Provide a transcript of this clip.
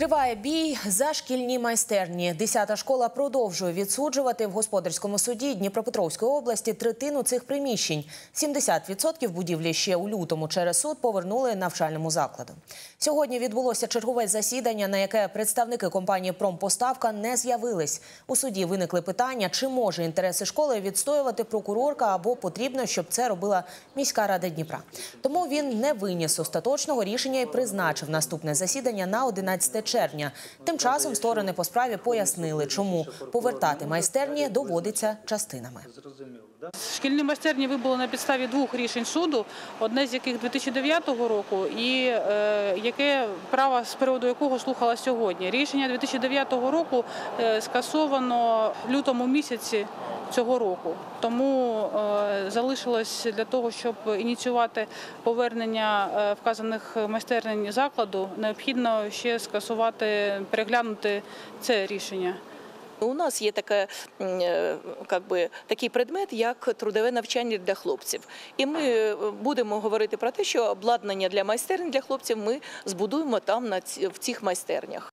Триває бій за шкільні майстерні. Десята школа продовжує відсуджувати в господарському суді Дніпропетровської області третину цих приміщень. 70% будівлі ще у лютому через суд повернули навчальному закладу. Сьогодні відбулося чергове засідання, на яке представники компанії Промпоставка не з'явились. У суді виникли питання, чи може інтереси школи відстоювати прокурорка або потрібно, щоб це робила міська рада Дніпра. Тому він не виніс остаточного рішення і призначив наступне засідання на 11 червня. Тим часом сторони по справі пояснили, чому повертати майстерні доводиться частинами. Шкільні майстерні вибули на підставі двох рішень суду, одне з яких 2009 року, і е, яке право з приводу якого слухала сьогодні. Рішення 2009 року е, скасовано лютому місяці цього року. Тому е, залишилось для того, щоб ініціювати повернення е, вказаних майстерень закладу, необхідно ще скасувати, переглянути це рішення. У нас є таке, е, как би, такий предмет, як трудове навчання для хлопців. І ми будемо говорити про те, що обладнання для майстерень для хлопців ми збудуємо там в цих майстернях.